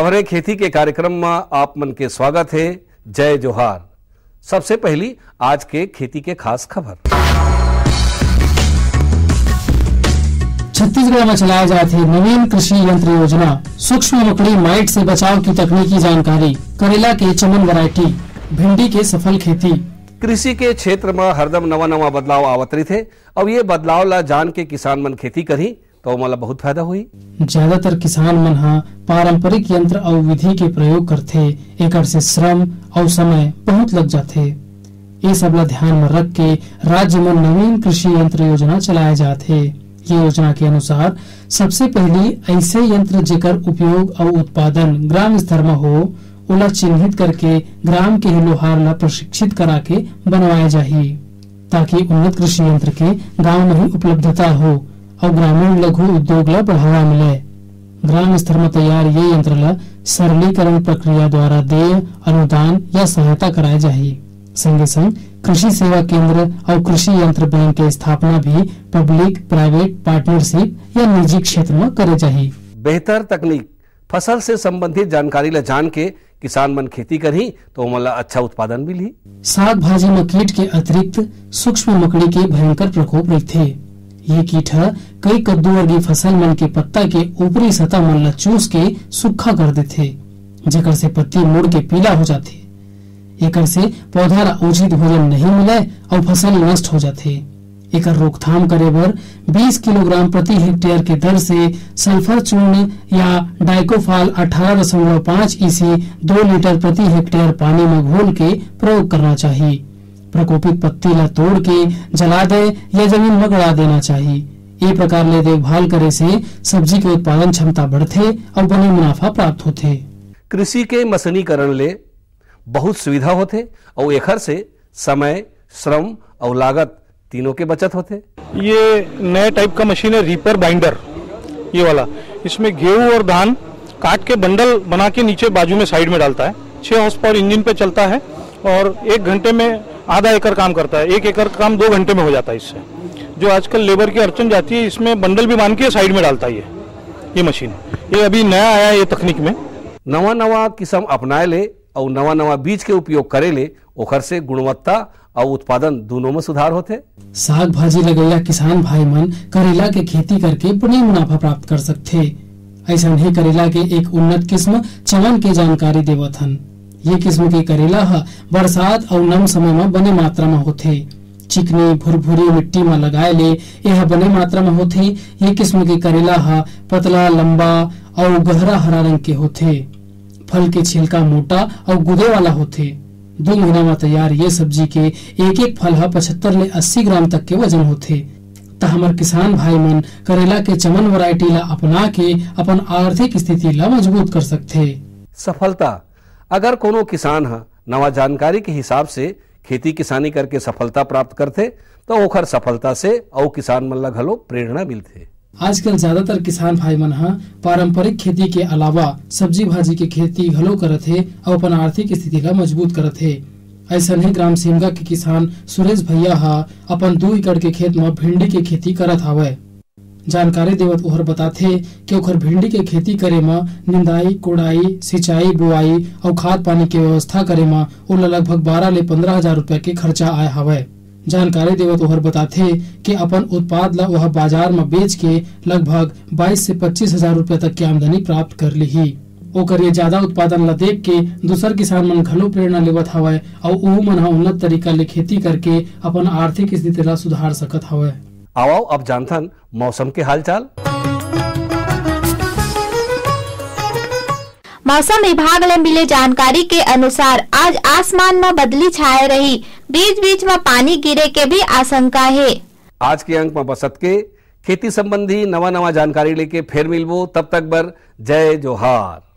खबरें खेती के कार्यक्रम में आप मन के स्वागत है। जय जोहार। सबसे पहली आज के खेती के खास खबर। छत्तीसगढ़ में चलाए जाते नवीन कृषि यंत्र योजना सूक्ष्म मकड़ी माइट से बचाव की तकनीकी जानकारी करेला के चमन वैरायटी भिंडी के सफल खेती। कृषि के क्षेत्र में हरदम नवा नवा बदलाव आवत रही थे। अब ये बदलाव ला जान के किसान मन खेती करी। तो मला बहुत फ़ायदा हुई। ज़्यादातर किसान मन हा पारंपरिक यंत्र और विधि के प्रयोग करथे, एकर से श्रम और समय बहुत लग जाथे। ये सब ला ध्यान में रख के राज्य में नवीन कृषि यंत्र योजना चलाए जाथे। ये योजना के अनुसार सबसे पहली ऐसे यंत्र जेकर उपयोग और उत्पादन ग्राम स्तर में हो, ओला चिन्हित करके ग्राम के ही लोहार ला प्रशिक्षित करा के बनवाए जाही, ताकि उन्नत कृषि यंत्र के गाँव में ही उपलब्धता हो। और ग्रामीण लघु उद्योग ला बढ़ावा मिले। ग्राम स्तर में तैयार ये यंत्र ला सरलीकरण प्रक्रिया द्वारा देय अनुदान या सहायता कराए जाही संगे संग कृषि सेवा केंद्र और कृषि यंत्र बैंक के स्थापना भी पब्लिक प्राइवेट पार्टनरशिप या निजी क्षेत्र में करे जाही बेहतर तकनीक फ़सल से संबंधित जानकारी ला जान के किसान मन खेती करी तो मला अच्छा उत्पादन मिली। साग भाजी में कीट के अतिरिक्त सूक्ष्म मकड़ी के भयंकर प्रकोप रहते ये कीट ह, कई कद्दू वर्गीय फ़सल मन के पत्ता के ऊपरी सतह मन ला चूस के सूखा कर देथे जेकर से पत्ती मुड़ के पीला हो जाथे एकर से पौधा ला उचित भोजन नहीं मिले और फ़सल नष्ट हो जाथे एकर रोकथाम करे बर 20 किलोग्राम प्रति हेक्टेयर के दर से सल्फ़र चूर्ण या डाइकोफाल 18.5 ईसी दो लीटर प्रति हेक्टेयर पानी में घोल के प्रयोग करना चाहिए। प्रकोपित पत्ती ला तोड़ के जला दे या ज़मीन में गड़ा देना चाहिए। ये प्रकार ले देखभाल करे से सब्ज़ी के उत्पादन क्षमता बढ़ते और बने मुनाफा प्राप्त होते कृषि के मशीनीकरण ले बहुत सुविधा होते और एखर से समय श्रम और लागत तीनों के बचत होते ये नए टाइप का मशीन है रीपर बाइंडर ये वाला। इसमें गेहूँ और धान काट के बंडल बना के नीचे बाजू में साइड में डालता है। छह हॉर्स पावर इंजन पे चलता है और एक घंटे में आधा एकड़ काम करता है एक एकड़ काम दो घंटे में हो जाता है इससे। जो आजकल लेबर की अड़चन जाती है इसमें बंडल भी बाँध के साइड में डालता है ये ये मशीन। ये अभी नया आया ये तकनीक में। नवा नवा किस्म अपनाए ले और नवा नवा बीज के उपयोग करे ले ओखर से गुणवत्ता और उत्पादन दोनों में सुधार होते। साग भाजी लगैया किसान भाई मन करेला के खेती करके बड़ी मुनाफा प्राप्त कर सकते। ऐसा ही करेला के एक उन्नत किस्म चवन के जानकारी देवत हन। ये किस्म के करेला ह बरसात और नम समय में बने मात्रा में होथे। चिकनी, भुरभुरी मिट्टी में लगाए ले यह बने मात्रा में होथे। ये किस्म के करेला ह पतला, लंबा और गहरा हरा रंग के होथे। फल के छिलका मोटा और गुदे वाला होथे। दो महीना में तैयार ये सब्ज़ी के एक एक फल है पचहत्तर ले अस्सी ग्राम तक के वज़न होथे। त हमर किसान भाई मन करेला के चमन वैरायटी ला अपना के अपन आर्थिक स्थिति ला मज़बूत कर सकते सफलता अगर कोनो किसान ह नवा जानकारी के हिसाब से खेती किसानी करके सफलता प्राप्त करते तो ओखर सफलता से और किसान मन ला घलो प्रेरणा मिलथे। आजकल ज़्यादातर किसान भाई मन ह पारंपरिक खेती के अलावा सब्ज़ी भाजी के खेती घलो करत हे और अपन आर्थिक स्थिति ला मज़बूत करत हे ऐसा ही ग्राम सिमगा के किसान सुरेश भैया हा अपन दो एकड़ के खेत में भिंडी के खेती करत हावय। जानकारी देवत ओहर बताथे कि ओखर भिंडी के खेती करे में निंदाई, कोड़ाई, सिंचाई, बुआई और खाद पानी के व्यवस्था करे में ओला लगभग बारह ले पंद्रह हज़ार रूपया के खर्चा आए हवय। जानकारी देवत ओहर बताथे कि अपन उत्पाद ला वह बाज़ार में बेच के लगभग 22 से पच्चीस हज़ार रूपया तक की आमदनी प्राप्त कर ली ओकर ये ज़्यादा उत्पादन ला देख के दूसर किसान मन घलो प्रेरणा लेवत हवय और ऊ मन ह उन्नत तरीका ले खेती करके अपन आर्थिक स्थिति ला सुधार सकत हवय। आओ अब जानथन मौसम के हालचाल। मौसम विभाग ले मिले जानकारी के अनुसार आज आसमान में बदली छाए रही। बीच बीच में पानी गिरे के भी आशंका है। आज के अंक में बसत के खेती संबंधी नवा नवा जानकारी लेके फिर मिलबो तब तक बर जय जोहार।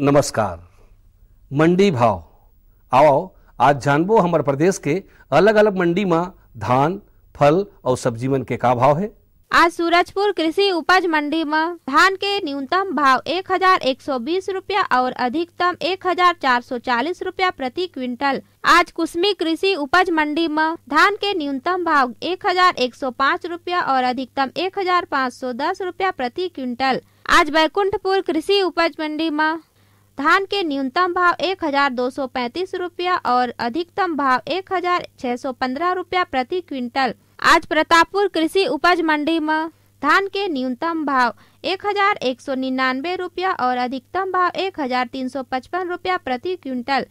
नमस्कार। मंडी भाव। आओ आज जानबो हमारे प्रदेश के अलग अलग मंडी में धान, फल और सब्ज़ी मन के का भाव है। आज सूरजपुर कृषि उपज मंडी में धान के न्यूनतम भाव एक हज़ार एक सौ बीस रूपया और अधिकतम एक हज़ार चार सौ चालीस रूपया प्रति क्विंटल। आज कुसमी कृषि उपज मंडी में धान के न्यूनतम भाव एक हज़ार एक सौ पाँच रूपया और अधिकतम एक हज़ार पाँच सौ दस रूपया प्रति क्विंटल। आज बैकुंठपुर कृषि उपज मंडी में धान के न्यूनतम भाव एक हज़ार दो सौ पैंतीस रूपया और अधिकतम भाव एक हज़ार छह सौ पंद्रह रूपया प्रति क्विंटल। आज प्रतापपुर कृषि उपज मंडी में धान के न्यूनतम भाव एक हज़ार एक सौ निन्यानवे रूपया और अधिकतम भाव एक हज़ार तीन सौ पचपन रूपया प्रति क्विंटल।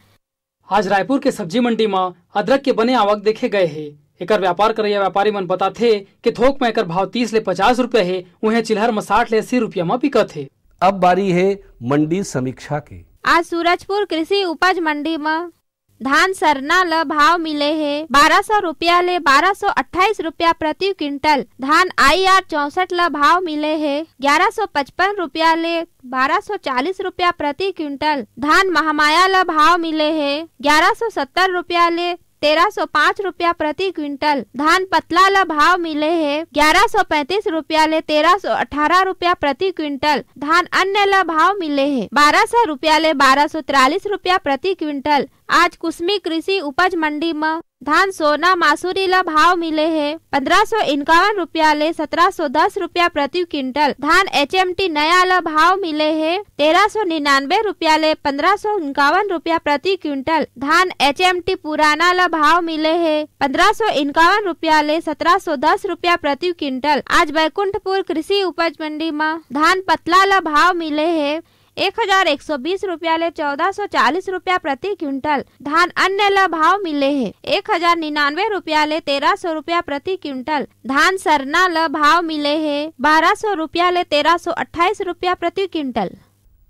आज रायपुर के सब्ज़ी मंडी में अदरक के बने आवक देखे गए है। एक व्यापार करैया व्यापारी मन बताथे कि थोक में एक भाव तीस ले पचास रूपया है, उहे चिल्हर में साठ ले अस्सी रूपया में बिकत है। अब बारी है मंडी समीक्षा की। आज सूरजपुर कृषि उपज मंडी में धान सरना ल भाव मिले है। बारह सौ रूपया ले बारह सौ अट्ठाईस रूपया प्रति क्विंटल धान आई आर चौसठ ल भाव मिले है। ग्यारह सौ पचपन रूपया ले बारह सौ चालीस रूपया प्रति क्विंटल धान महामाया ल भाव मिले है। ग्यारह सौ सत्तर रूपया ले तेरह सौ पाँच रूपया प्रति क्विंटल। धान पतला ल भाव मिले है। ग्यारह सौ पैंतीस रूपया ले तेरह सौ अठारह रूपया प्रति क्विंटल। धान अन्य ल भाव मिले है। बारह सौ रूपया ले बारह सौ तिरालीस रूपया प्रति क्विंटल। आज कुसमी कृषि उपज मंडी में धान, सोना, मासूरी ला भाव मिले है। पंद्रह सौ इक्यावन रूपया ले सत्रह सौ दस रूपया प्रति क्विंटल धान एच एम टी नया ला भाव मिले है। तेरह सौ निन्यानवे रूपया ले पंद्रह सौ इक्यावन रूपया प्रति क्विंटल धान एच एम टी पुराना ला भाव मिले है। पंद्रह सौ इक्यावन रूपया ले सत्रह सौ दस रूपया प्रति क्विंटल आज बैकुंठपुर कृषि उपज मंडी में धान पतला ला भाव मिले है। एक हज़ार एक सौ बीस रूपया ले चौदह सौ चालीस रूपया प्रति क्विंटल। धान अन्य लाव भाव मिले है। एक हज़ार निन्यानवे रूपया ले तेरह सौ रूपया प्रति क्विंटल। धान सरना लाव भाव मिले है। बारह सौ रूपया ले तेरह सौ अट्ठाईस रूपया प्रति क्विंटल।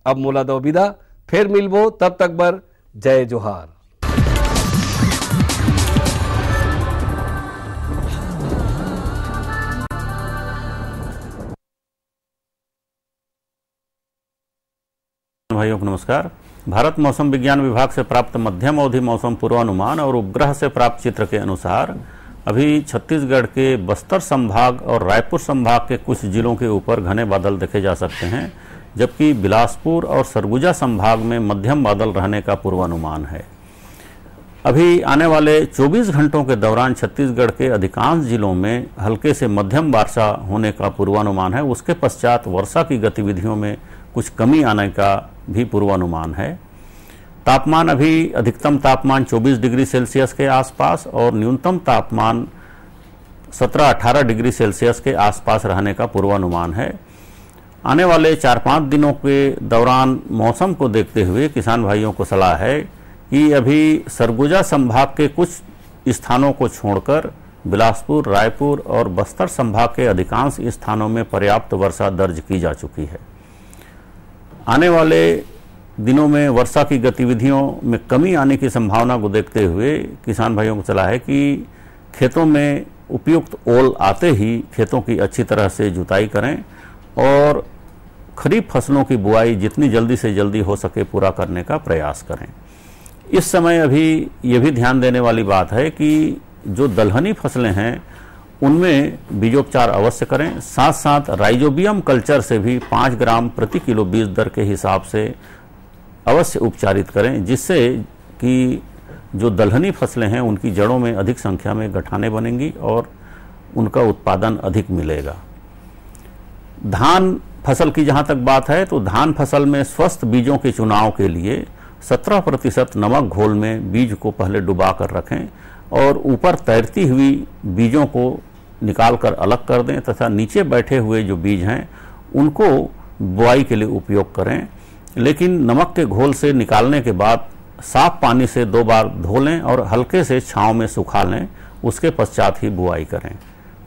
अब मोला दो विदा। फिर मिलबो तब तक बर। जय जोहार। भाइयों को नमस्कार। भारत मौसम विज्ञान विभाग से प्राप्त मध्यम अवधि मौसम पूर्वानुमान और उपग्रह से प्राप्त चित्र के अनुसार, अभी छत्तीसगढ़ के बस्तर संभाग और रायपुर संभाग के कुछ जिलों के ऊपर घने बादल देखे जा सकते हैं, जबकि बिलासपुर और सरगुजा संभाग में मध्यम बादल रहने का पूर्वानुमान है। अभी आने वाले 24 घंटों के दौरान छत्तीसगढ़ के अधिकांश जिलों में हल्के से मध्यम वर्षा होने का पूर्वानुमान है। उसके पश्चात वर्षा की गतिविधियों में कुछ कमी आने का भी पूर्वानुमान है। तापमान अभी अधिकतम तापमान 24 डिग्री सेल्सियस के आसपास और न्यूनतम तापमान 17-18 डिग्री सेल्सियस के आसपास रहने का पूर्वानुमान है। आने वाले चार पाँच दिनों के दौरान मौसम को देखते हुए किसान भाइयों को सलाह है कि अभी सरगुजा संभाग के कुछ स्थानों को छोड़कर बिलासपुर, रायपुर और बस्तर संभाग के अधिकांश स्थानों में पर्याप्त वर्षा दर्ज की जा चुकी है। आने वाले दिनों में वर्षा की गतिविधियों में कमी आने की संभावना को देखते हुए किसान भाइयों को सलाह है कि खेतों में उपयुक्त ओल आते ही खेतों की अच्छी तरह से जुताई करें और खरीफ फ़सलों की बुआई जितनी जल्दी से जल्दी हो सके पूरा करने का प्रयास करें। इस समय अभी ये भी ध्यान देने वाली बात है कि जो दलहनी फ़सलें हैं उनमें बीजोपचार अवश्य करें। साथ साथ राइजोबियम कल्चर से भी पाँच ग्राम प्रति किलो बीज दर के हिसाब से अवश्य उपचारित करें, जिससे कि जो दलहनी फ़सलें हैं, उनकी जड़ों में अधिक संख्या में गठाने बनेंगी और उनका उत्पादन अधिक मिलेगा। धान फ़सल की जहाँ तक बात है तो धान फ़सल में स्वस्थ बीजों के चुनाव के लिए 17 प्रतिशत नमक घोल में बीज को पहले डुबा कर रखें और ऊपर तैरती हुई बीजों को निकाल कर अलग कर दें तथा नीचे बैठे हुए जो बीज हैं उनको बुआई के लिए उपयोग करें। लेकिन नमक के घोल से निकालने के बाद साफ़ पानी से दो बार धो लें और हल्के से छांव में सुखा लें उसके पश्चात ही बुआई करें।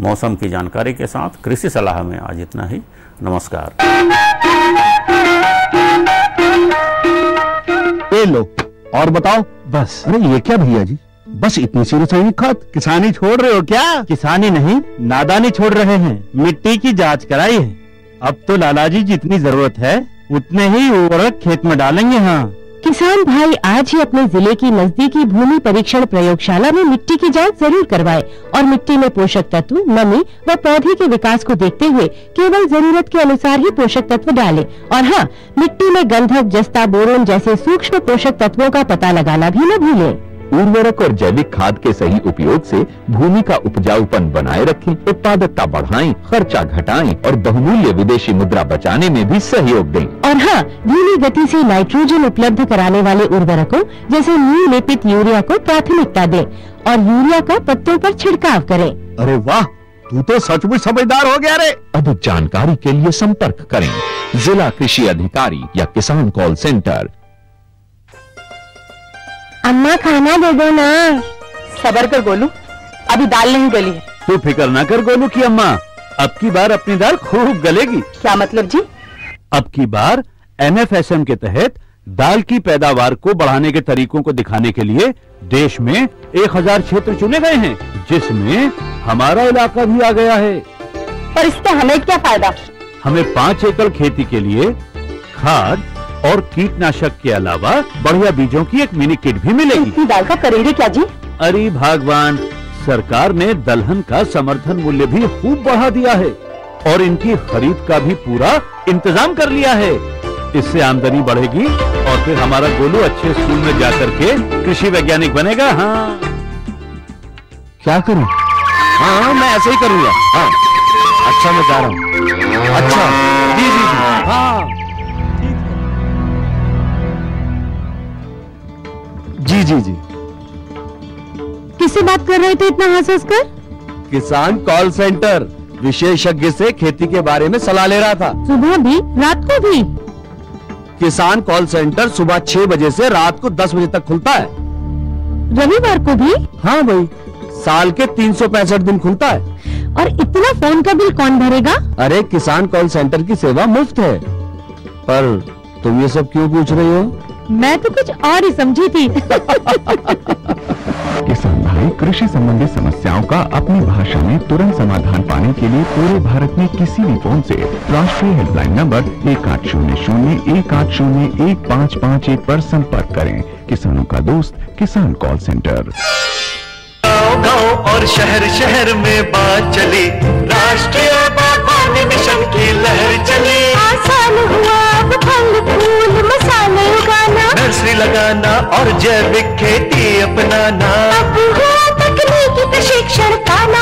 मौसम की जानकारी के साथ कृषि सलाह में आज इतना ही। नमस्कार। ये लो और बताओ बस। अरे ये क्या भैया जी? बस इतनी सी रासायनिक खाद किसानी छोड़ रहे हो क्या? किसानी नहीं, नादानी छोड़ रहे हैं। मिट्टी की जाँच कराई है। अब तो लाला जी जितनी ज़रूरत है, उतने ही उर्वरक खेत में डालेंगे हाँ। किसान भाई आज ही अपने ज़िले की नजदीकी भूमि परीक्षण प्रयोगशाला में मिट्टी की जाँच ज़रूर करवाएँ और मिट्टी में पोषक तत्व, नमी व पौधे के विकास को देखते हुए केवल ज़रूरत के अनुसार ही पोषक तत्व डालें। और हाँ मिट्टी में गंधक, जस्ता बोरोन जैसे सूक्ष्म पोषक तत्वों का पता लगाना भी न भूलें। उर्वरक और जैविक खाद के सही उपयोग से भूमि का उपजाऊपन बनाए रखें उत्पादकता बढ़ाएँ, खर्चा घटाएँ और बहुमूल्य विदेशी मुद्रा बचाने में भी सहयोग दें। और हाँ धीमी गति से नाइट्रोजन उपलब्ध कराने वाले उर्वरकों जैसे नीम लेपित यूरिया को प्राथमिकता दें और यूरिया का पत्तों पर छिड़काव करें। अरे वाह तू तो सचमुच समझदार हो गया रे। अधिक जानकारी के लिए संपर्क करें। जिला कृषि अधिकारी या किसान कॉल सेंटर। अम्मा खाना दे दो ना। सबर कर गोलू। अभी दाल नहीं गली है। तू फ़िक्र ना कर गोलू की अम्मा। अब की बार अपनी दाल खूब गलेगी। क्या मतलब जी? अब की बार एमएफएसएम के तहत दाल की पैदावार को बढ़ाने के तरीकों को दिखाने के लिए देश में एक हज़ार क्षेत्र चुने गए हैं जिसमें हमारा इलाका भी आ गया है। पर इससे हमें क्या फ़ायदा? हमें पाँच एकड़ खेती के लिए खाद और कीटनाशक के अलावा बढ़िया बीजों की एक मिनी किट भी मिलेगी। इतनी दाल का करेंगे क्या जी? अरे भगवान सरकार ने दलहन का समर्थन मूल्य भी खूब बढ़ा दिया है और इनकी खरीद का भी पूरा इंतज़ाम कर लिया है। इससे आमदनी बढ़ेगी और फिर हमारा गोलू अच्छे स्कूल में जाकर के कृषि वैज्ञानिक बनेगा। हाँ। क्या करूँ? हाँ मैं ऐसे ही करूँगा। हाँ। अच्छा मैं जा रहा हूँ। अच्छा जी जी जी। हाँ। जी जी जी। किससे बात कर रहे थे इतना हंस हंस कर? किसान कॉल सेंटर विशेषज्ञ से खेती के बारे में सलाह ले रहा था। सुबह भी रात को भी? किसान कॉल सेंटर सुबह छह बजे से रात को दस बजे तक खुलता है। रविवार को भी? हाँ भाई साल के तीन सौ पैंसठ दिन खुलता है। और इतना फ़ोन का बिल कौन भरेगा? अरे किसान कॉल सेंटर की सेवा मुफ़्त है। पर तुम ये सब क्यों पूछ रही हो? मैं तो कुछ और ही समझी थी। किसान भाई कृषि संबंधी समस्याओं का अपनी भाषा में तुरंत समाधान पाने के लिए पूरे भारत में किसी भी फ़ोन से राष्ट्रीय हेल्पलाइन नंबर एक आठ शून्य शून्य एक आठ शून्य एक पाँच पाँच एक पर संपर्क करें। किसानों का दोस्त किसान कॉल सेंटर। गाँव और शहर शहर में बात चली। राष्ट्रीय बागवानी मिशन की लहर चली। आसान हुआ फल फूल मसाले उगाना नर्सरी लगाना और जैविक खेती अपनाना। अब तकनीकी प्रशिक्षण पाना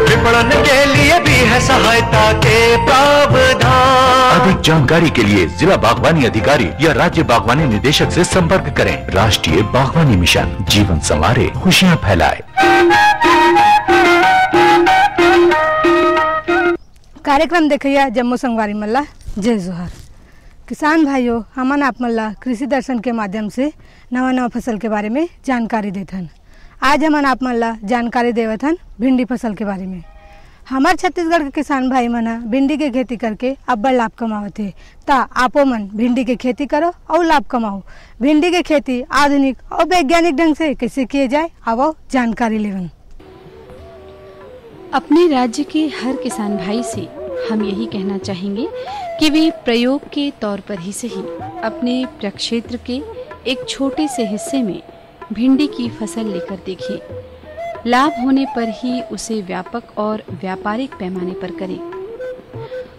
विपणन के लिए भी है सहायता के प्रावधान। अधिक जानकारी के लिए जिला बागवानी अधिकारी या राज्य बागवानी निदेशक से संपर्क करें। राष्ट्रीय बागवानी मिशन जीवन संवारे खुशियाँ फैलाए। कार्यक्रम देखिए जम्मू संगवारी मल्ला। जय जोहर। किसान भाइयों, हमन आप मल्ला कृषि दर्शन के माध्यम से नवा नवा फ़सल के बारे में जानकारी देथन। आज हमन आप मल्ला जानकारी देवथन भिंडी फ़सल के बारे में। हमार छत्तीसगढ़ के किसान भाई मन भिंडी के खेती करके अब्बड़ लाभ कमावत हे ता आपो मन भिंडी के खेती करो और लाभ कमाओ। भिंडी के खेती आधुनिक और वैज्ञानिक ढंग से कैसे किए जाए, आवो जानकारी लेवन। अपने राज्य के हर किसान भाई से हम यही कहना चाहेंगे कि वे प्रयोग के तौर पर ही सही, अपने प्रक्षेत्र के एक छोटे से हिस्से में भिंडी की फ़सल लेकर देखें। लाभ होने पर ही उसे व्यापक और व्यापारिक पैमाने पर करें।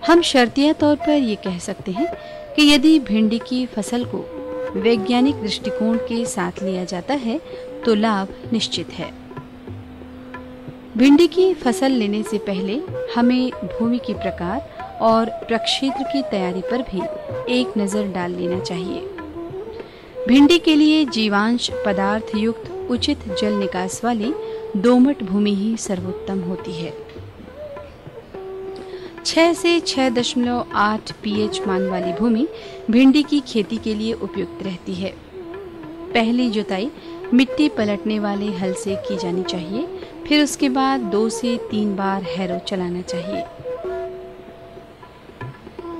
हम शर्तिया तौर पर ये कह सकते हैं कि यदि भिंडी की फ़सल को वैज्ञानिक दृष्टिकोण के साथ लिया जाता है तो लाभ निश्चित है। भिंडी की फ़सल लेने से पहले हमें भूमि के प्रकार और प्रक्षेत्र की तैयारी पर भी एक नज़र डाल लेना चाहिए। भिंडी के लिए जीवांश पदार्थ युक्त उचित जल निकास वाली दोमट भूमि ही सर्वोत्तम होती है। छह से छह दशमलव आठ पीएच मान वाली भूमि भिंडी की खेती के लिए उपयुक्त रहती है। पहली जुताई मिट्टी पलटने वाले हल से की जानी चाहिए फिर उसके बाद दो से तीन बार हैरो चलाना चाहिए।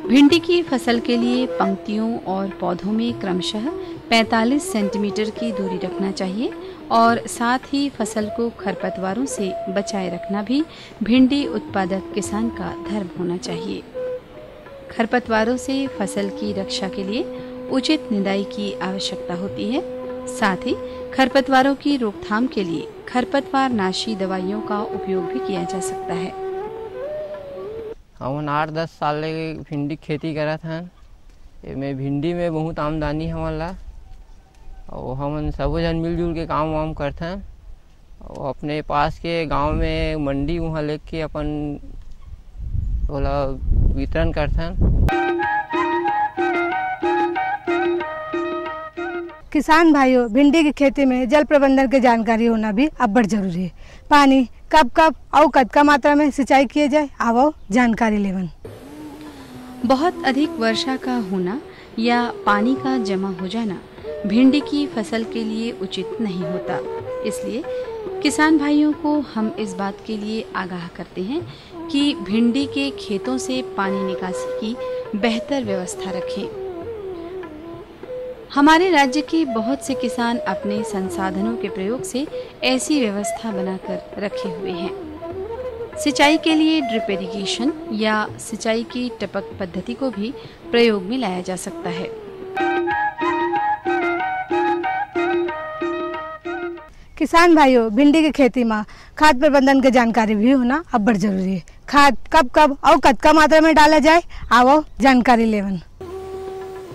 भिंडी की फ़सल के लिए पंक्तियों और पौधों में क्रमशः 45 सेंटीमीटर की दूरी रखना चाहिए और साथ ही फ़सल को खरपतवारों से बचाए रखना भी भिंडी उत्पादक किसान का धर्म होना चाहिए। खरपतवारों से फ़सल की रक्षा के लिए उचित निदाई की आवश्यकता होती है। साथ ही खरपतवारों की रोकथाम के लिए खरपतवार नाशी दवाइयों का उपयोग भी किया जा सकता है। हमन आठ दस साल भिंडी खेती करत हन एमे भिंडी में बहुत आमदनी हमन ला और हमन सबो जन मिलजुल के काम वाम करते हैं। और अपने पास के गाँव में मंडी वहाँ लेके अपन ओला वितरण करथन किसान भाइयों, भिंडी की खेती में जल प्रबंधन की जानकारी होना भी अब अब्बड़ ज़रूरी है। पानी कब कब और कद का मात्रा में सिंचाई किए जाए आवो जानकारी लेवन। बहुत अधिक वर्षा का होना या पानी का जमा हो जाना भिंडी की फ़सल के लिए उचित नहीं होता। इसलिए किसान भाइयों को हम इस बात के लिए आगाह करते हैं कि भिंडी के खेतों से पानी निकासी की बेहतर व्यवस्था रखें। हमारे राज्य के बहुत से किसान अपने संसाधनों के प्रयोग से ऐसी व्यवस्था बनाकर रखे हुए हैं। सिंचाई के लिए ड्रिप इरिगेशन या सिंचाई की टपक पद्धति को भी प्रयोग में लाया जा सकता है। किसान भाइयों, भिंडी की खेती में, खाद प्रबंधन की जानकारी भी होना अब्बड़ ज़रूरी है। खाद कब कब और कतका मात्रा में डाला जाए? आवो जानकारी लेवन।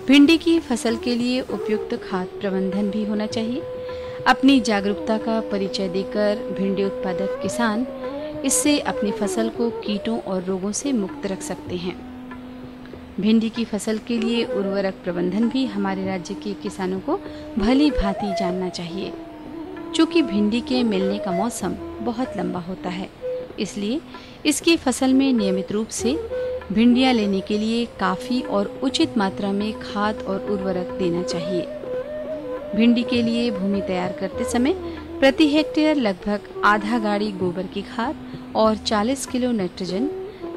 भिंडी की फ़सल के लिए उपयुक्त खाद प्रबंधन भी होना चाहिए। अपनी जागरूकता का परिचय देकर भिंडी उत्पादक किसान इससे अपनी फ़सल को कीटों और रोगों से मुक्त रख सकते हैं। भिंडी की फ़सल के लिए उर्वरक प्रबंधन भी हमारे राज्य के किसानों को भली भांति जानना चाहिए। चूँकि भिंडी के मिलने का मौसम बहुत लंबा होता है, इसलिए इसकी फ़सल में नियमित रूप से भिंडियाँ लेने के लिए काफ़ी और उचित मात्रा में खाद और उर्वरक देना चाहिए। भिंडी के लिए भूमि तैयार करते समय प्रति हेक्टेयर लगभग आधा गाड़ी गोबर की खाद और 40 किलो नाइट्रोजन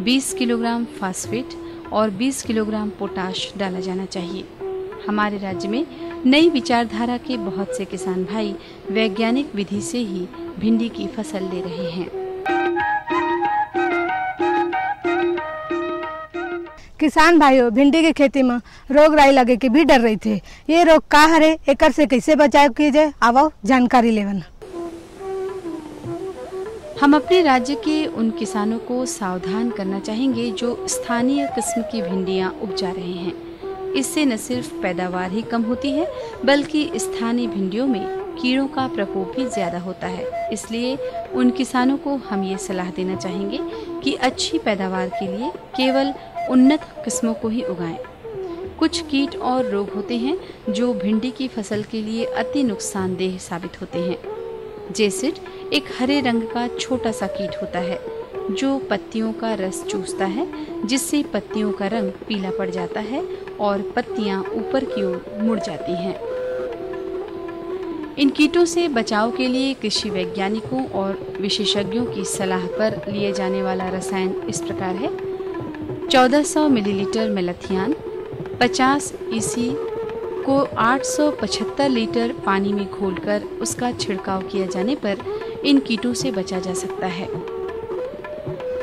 20 किलोग्राम फास्फेट और 20 किलोग्राम पोटाश डाला जाना चाहिए। हमारे राज्य में नई विचारधारा के बहुत से किसान भाई वैज्ञानिक विधि से ही भिंडी की फ़सल ले रहे हैं। किसान भाइयों, भिंडी की खेती में रोग राई लगे के भी डर रही थे। ये रोग का हरे, एकर से कैसे बचाव किए जाए आवो जानकारी लेवन। हम अपने राज्य के उन किसानों को सावधान करना चाहेंगे जो स्थानीय किस्म की भिंडियाँ उपजा रहे हैं। इससे न सिर्फ़ पैदावार ही कम होती है, बल्कि स्थानीय भिंडियों में कीड़ों का प्रकोप भी ज़्यादा होता है। इसलिए उन किसानों को हम ये सलाह देना चाहेंगे कि अच्छी पैदावार के लिए केवल उन्नत किस्मों को ही उगाएँ। कुछ कीट और रोग होते हैं जो भिंडी की फ़सल के लिए अति नुकसानदेह साबित होते हैं। जेसिड एक हरे रंग का छोटा सा कीट होता है, जो पत्तियों का रस चूसता है, जिससे पत्तियों का रंग पीला पड़ जाता है और पत्तियाँ ऊपर की ओर मुड़ जाती हैं। इन कीटों से बचाव के लिए कृषि वैज्ञानिकों और विशेषज्ञों की सलाह पर लिए जाने वाला रसायन इस प्रकार है। 1400 मिलीलीटर मेलाथियान 50 ईसी को 875 लीटर पानी में घोलकर उसका छिड़काव किया जाने पर इन कीटों से बचा जा सकता है।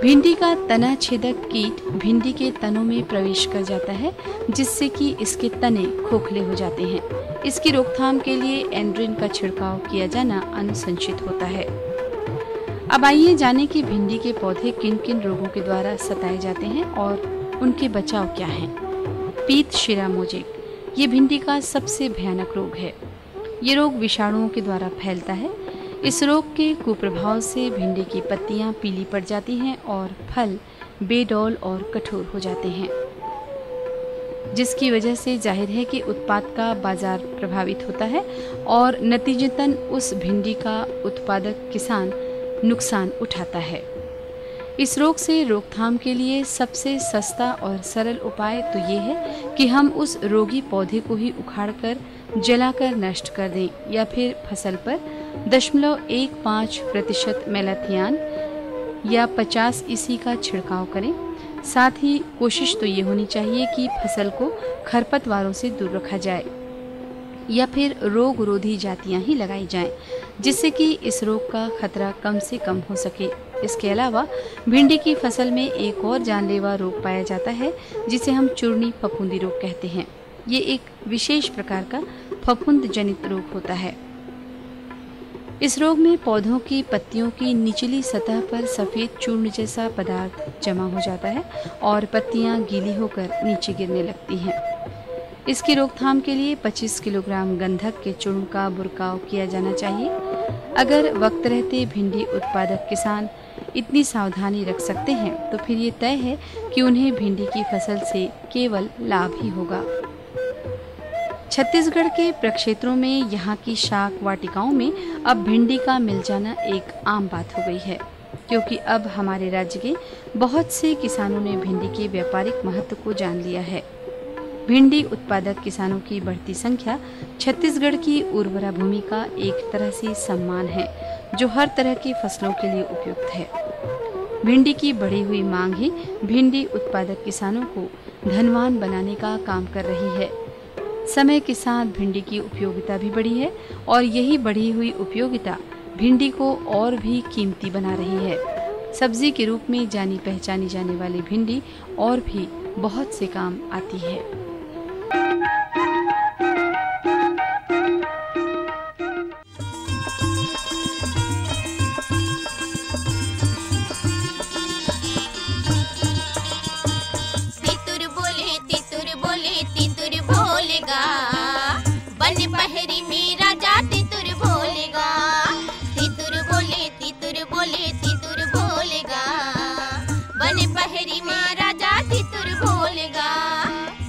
भिंडी का तना छेदक कीट भिंडी के तनों में प्रवेश कर जाता है, जिससे कि इसके तने खोखले हो जाते हैं। इसकी रोकथाम के लिए एंड्रिन का छिड़काव किया जाना अनुशंसित होता है। अब आइए जाने कि भिंडी के पौधे किन किन रोगों के द्वारा सताए जाते हैं और उनके बचाव क्या हैं। पीत शिरा मोजेक ये भिंडी का सबसे भयानक रोग है। ये रोग विषाणुओं के द्वारा फैलता है। इस रोग के कुप्रभाव से भिंडी की पत्तियाँ पीली पड़ जाती हैं और फल बेडौल और कठोर हो जाते हैं। जिसकी वजह से ज़ाहिर है कि उत्पाद का बाज़ार प्रभावित होता है और नतीजतन उस भिंडी का उत्पादक किसान नुकसान उठाता है। इस रोग से रोकथाम के लिए सबसे सस्ता और सरल उपाय तो ये है कि हम उस रोगी पौधे को ही उखाड़कर, जलाकर नष्ट कर दें या फिर फ़सल पर दशमलव एक पाँच प्रतिशत मेलाथियान या पचास इसी का छिड़काव करें। साथ ही कोशिश तो ये होनी चाहिए कि फ़सल को खरपतवारों से दूर रखा जाए। या फिर रोग रोधी जातियाँ ही लगाई जाएँ, जिससे कि इस रोग का खतरा कम से कम हो सके। इसके अलावा भिंडी की फ़सल में एक और जानलेवा रोग पाया जाता है जिसे हम चूर्णी फफूंदी रोग कहते हैं। ये एक विशेष प्रकार का फफूंद जनित रोग होता है। इस रोग में पौधों की पत्तियों की निचली सतह पर सफ़ेद चूर्ण जैसा पदार्थ जमा हो जाता है और पत्तियाँ गीली होकर नीचे गिरने लगती हैं। इसकी रोकथाम के लिए 25 किलोग्राम गंधक के चूर्ण का बुरकाव किया जाना चाहिए। अगर वक्त रहते भिंडी उत्पादक किसान इतनी सावधानी रख सकते हैं तो फिर ये तय है कि उन्हें भिंडी की फ़सल से केवल लाभ ही होगा। छत्तीसगढ़ के प्रक्षेत्रों में यहाँ की शाक वाटिकाओं में अब भिंडी का मिल जाना एक आम बात हो गई है, क्योंकि अब हमारे राज्य के बहुत से किसानों ने भिंडी के व्यापारिक महत्व को जान लिया है। भिंडी उत्पादक किसानों की बढ़ती संख्या छत्तीसगढ़ की उर्वरा भूमि का एक तरह से सम्मान है, जो हर तरह की फ़सलों के लिए उपयुक्त है। भिंडी की बढ़ी हुई मांग ही भिंडी उत्पादक किसानों को धनवान बनाने का काम कर रही है। समय के साथ भिंडी की उपयोगिता भी बढ़ी है और यही बढ़ी हुई उपयोगिता भिंडी को और भी कीमती बना रही है। सब्ज़ी के रूप में जानी पहचानी जाने वाली भिंडी और भी बहुत से काम आती है।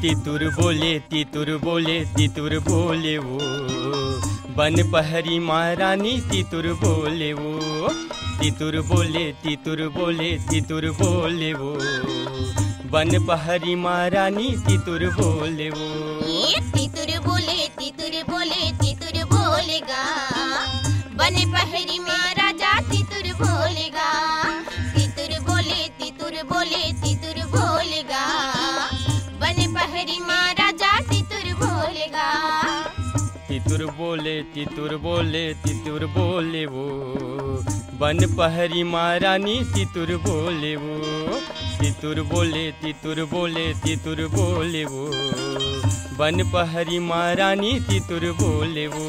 तितुर बोले तितुर बोले तितुर बोले वो। बन पहरी महारानी, तितुर बोले वो। तितुर बोले तितुर बोले तितुर बोले वो। बन पहरी महारानी, तितुर बोले वो। तितुर बोले तितुर बोले, तितुर बोलेगा बन पहरी में तितुर बोले तितुर बोले तितुर बोले वो। बन पहरी महारानी, तितुर बोले वो। तितुर बोले तितुर बोले तितुर बोले वो। बन पहरी महारानी, तितुर बोले वो।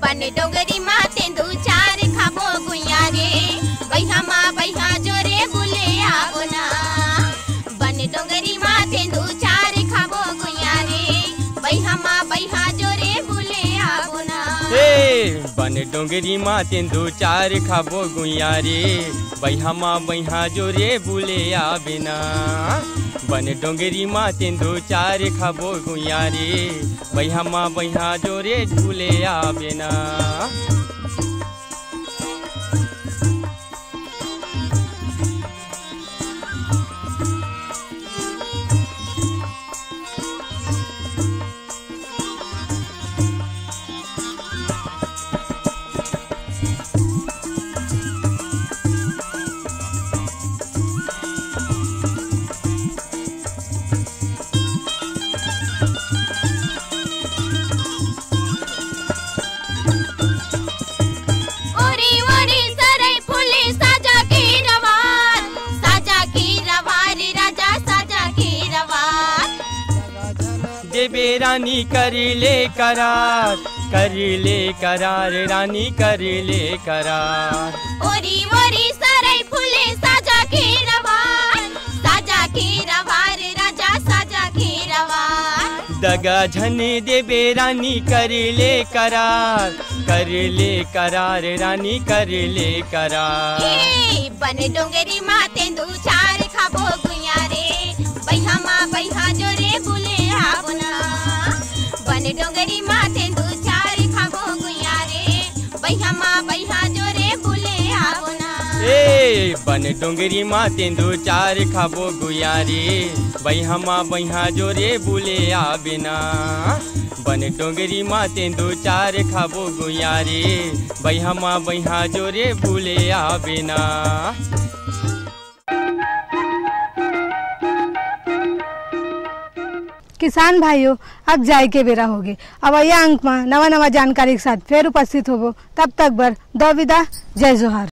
बन डोगरी माँ तेंदू चार खाबो गुइया रे बैहा माँ बैहा जोरे बन डोंगरी माँ तेंदू चार खाबो गुइया रे। बैहा माँ बैहा जो रे बुले आ बिना बन डोंगरी माँ तेंदू चार खाबो गुइया रे। बैहा माँ बैहा जो रे झूले आ कर ले करार कर ले करार रानी कर ले करार। ओरी ओरी सरई फूली साजा की रवार साजा की रवार राजा साजा की रवार दगा झन देवे रानी कर ले करार कर ले करार रानी कर ले करार। बन डोंगरी माँ तेंदू चार खाबो गुइया रे बैहा माँ बैहा जो रे बुले डोंगरी माँ तेंदू चार खाबो गुइया रे। बैहा माँ बैहा जो रे, बुले आवना ए, बन डोंगरी माँ तेंदू चार खाबो गुयारी बैहा माँ बैहा बिना बन डोंगरी माँ तेंदू चार खाबो गुयारी बैहा माँ बैहा जोरे बुले आ बिना किसान भाइयों, अब जाए के बेरा होगी अब यह अंक में नवा नवा जानकारी के साथ फिर उपस्थित होबो तब तक बर दो विदा। जय जोहार।